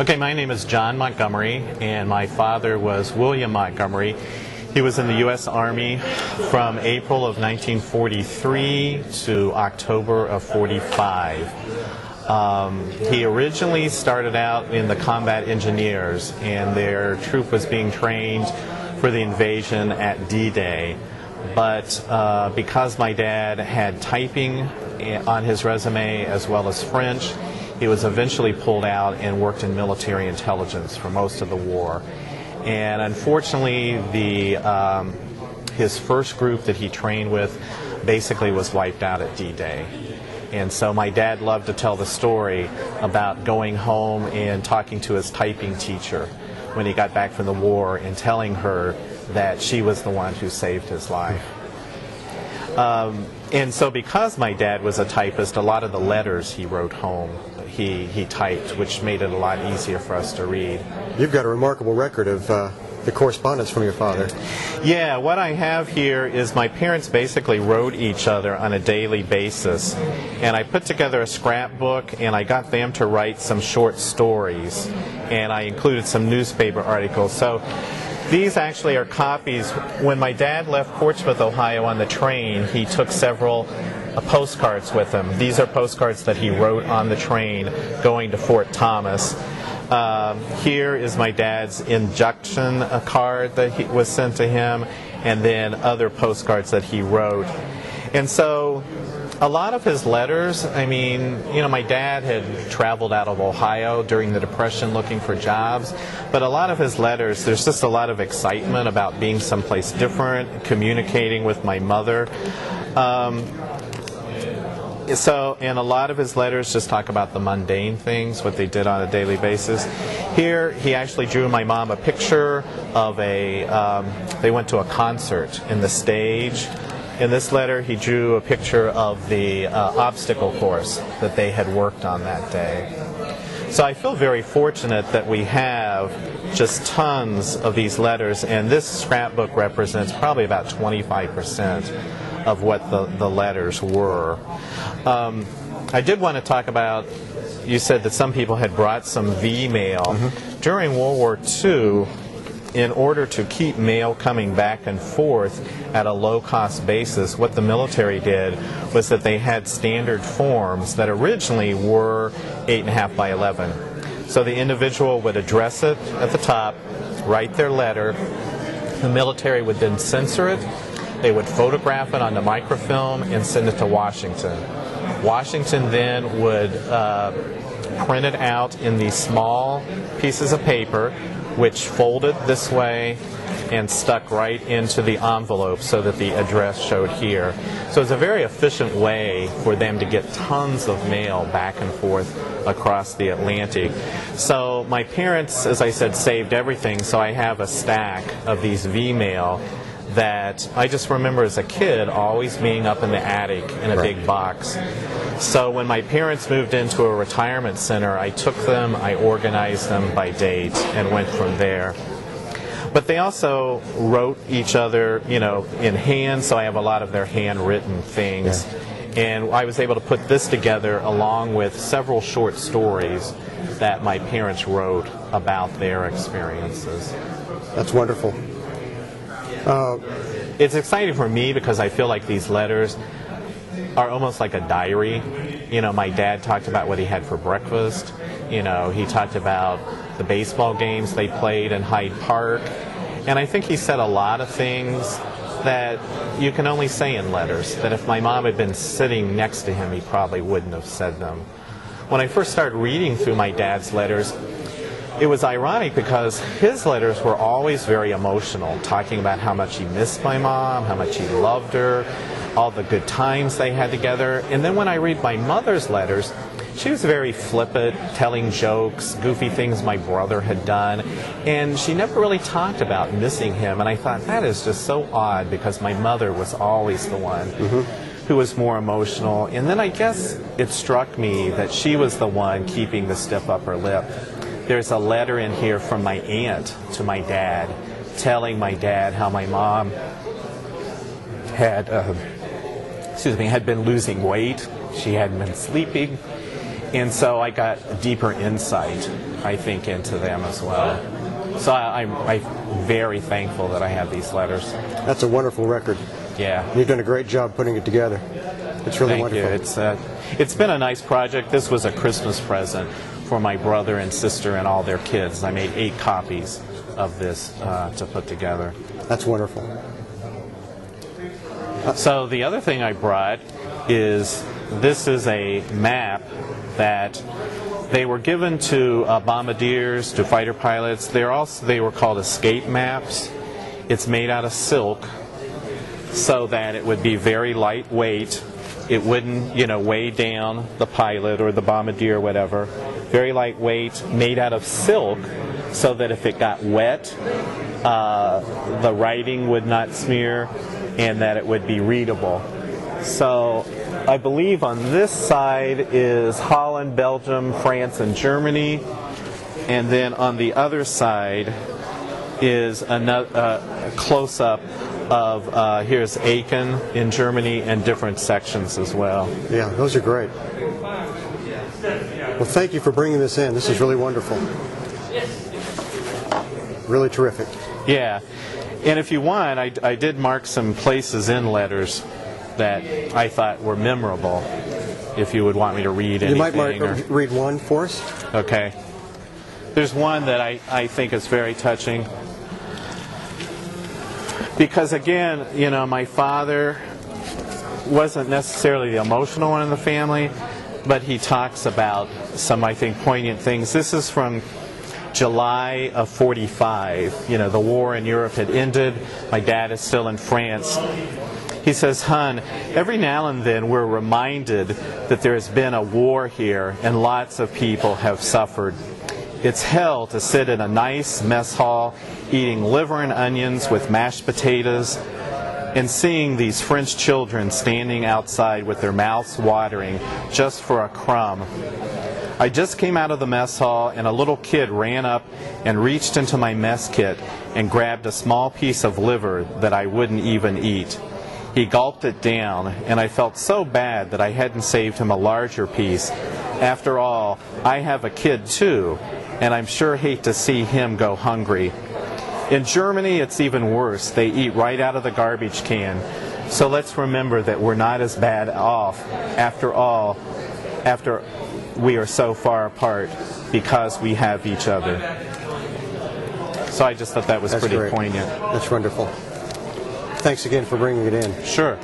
Okay, my name is John Montgomery, and my father was William Montgomery. He was in the U.S. Army from April of 1943 to October of 45. Um, he originally started out in the combat engineers, and their troop was being trained for the invasion at D-Day. But uh, because my dad had typing on his resume as well as French, he was eventually pulled out and worked in military intelligence for most of the war. And unfortunately, the um, his first group that he trained with basically was wiped out at D-Day. And so my dad loved to tell the story about going home and talking to his typing teacher when he got back from the war and telling her that she was the one who saved his life. Um, and so because my dad was a typist, a lot of the letters he wrote home he, he typed, which made it a lot easier for us to read. You've got a remarkable record of uh, the correspondence from your father. Yeah, what I have here is my parents basically wrote each other on a daily basis. And I put together a scrapbook and I got them to write some short stories. And I included some newspaper articles. So these actually are copies. When my dad left Portsmouth, Ohio on the train, he took several postcards with him. These are postcards that he wrote on the train going to Fort Thomas. Um, here is my dad's induction card that he, was sent to him, and then other postcards that he wrote. And so a lot of his letters, I mean, you know, my dad had traveled out of Ohio during the Depression looking for jobs, but a lot of his letters, there's just a lot of excitement about being someplace different, communicating with my mother. Um, so, and a lot of his letters just talk about the mundane things, what they did on a daily basis. Here, he actually drew my mom a picture of a, um, they went to a concert in the stage. In this letter, he drew a picture of the uh, obstacle course that they had worked on that day. So I feel very fortunate that we have just tons of these letters, and this scrapbook represents probably about 25% of what the, the letters were. Um, I did want to talk about, you said that some people had brought some V mail. Mm-hmm. During World War II, in order to keep mail coming back and forth at a low cost basis, what the military did was that they had standard forms that originally were 8.5 by 11. So the individual would address it at the top, write their letter, the military would then censor it they would photograph it on the microfilm and send it to Washington. Washington then would uh, print it out in these small pieces of paper, which folded this way and stuck right into the envelope so that the address showed here. So it's a very efficient way for them to get tons of mail back and forth across the Atlantic. So my parents, as I said, saved everything, so I have a stack of these V-mail that I just remember as a kid always being up in the attic in a right. big box. So when my parents moved into a retirement center, I took them, I organized them by date, and went from there. But they also wrote each other, you know, in hand, so I have a lot of their handwritten things. Yeah. And I was able to put this together along with several short stories that my parents wrote about their experiences. That's wonderful. Uh, it's exciting for me because I feel like these letters are almost like a diary. You know, my dad talked about what he had for breakfast. You know, he talked about the baseball games they played in Hyde Park. And I think he said a lot of things that you can only say in letters, that if my mom had been sitting next to him, he probably wouldn't have said them. When I first started reading through my dad's letters, it was ironic because his letters were always very emotional, talking about how much he missed my mom, how much he loved her, all the good times they had together. And then when I read my mother's letters, she was very flippant, telling jokes, goofy things my brother had done, and she never really talked about missing him. And I thought that is just so odd because my mother was always the one. Mm-hmm who was more emotional. And then I guess it struck me that she was the one keeping the stiff upper lip. There's a letter in here from my aunt to my dad telling my dad how my mom had, uh, excuse me, had been losing weight. She hadn't been sleeping. and so I got a deeper insight, I think, into them as well. So I, I'm, I'm very thankful that I have these letters. That's a wonderful record. Yeah. You've done a great job putting it together. It's really Thank wonderful. you. It's uh, it's been a nice project. This was a Christmas present for my brother and sister and all their kids. I made eight copies of this uh, to put together. That's wonderful. So the other thing I brought is this is a map that they were given to uh, bombardiers, to fighter pilots. They're also they were called escape maps. It's made out of silk, so that it would be very lightweight. It wouldn't, you know, weigh down the pilot or the bombardier, or whatever. Very lightweight, made out of silk, so that if it got wet, uh, the writing would not smear, and that it would be readable. So, I believe on this side is Holland, Belgium, France, and Germany, and then on the other side is another uh, close up of uh, here's Aachen in Germany and different sections as well. Yeah, those are great. Well, thank you for bringing this in. This is really wonderful. Really terrific. Yeah, and if you want, I, I did mark some places in letters that I thought were memorable. If you would want me to read anything, You might mark, or- uh, read one for us. Okay. There's one that I, I think is very touching. Because again, you know, my father wasn't necessarily the emotional one in the family, but he talks about some, I think, poignant things. This is from July of 45. You know, the war in Europe had ended. My dad is still in France. He says, Hun, every now and then we're reminded that there has been a war here and lots of people have suffered. It's hell to sit in a nice mess hall eating liver and onions with mashed potatoes and seeing these French children standing outside with their mouths watering just for a crumb. I just came out of the mess hall and a little kid ran up and reached into my mess kit and grabbed a small piece of liver that I wouldn't even eat. He gulped it down, and I felt so bad that I hadn't saved him a larger piece. After all, I have a kid too, and I'm sure hate to see him go hungry. In Germany, it's even worse. They eat right out of the garbage can. So let's remember that we're not as bad off after all, after we are so far apart because we have each other. So I just thought that was That's pretty great. poignant. That's wonderful. Thanks again for bringing it in. Sure.